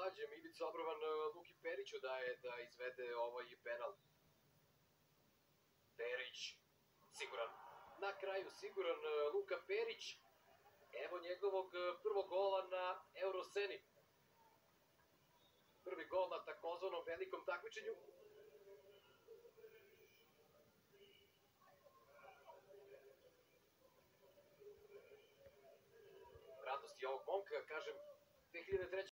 nađem Ivica Obrovan e, Luki Periću da je da izvede ovaj penal. Perić, siguran. Na kraju siguran e, Luka Perić. Evo njegovog e, prvog gola na Euroseni. Prvi gol na takozvanom velikom takmičenju. Radost ovog momka, kažem, 2003.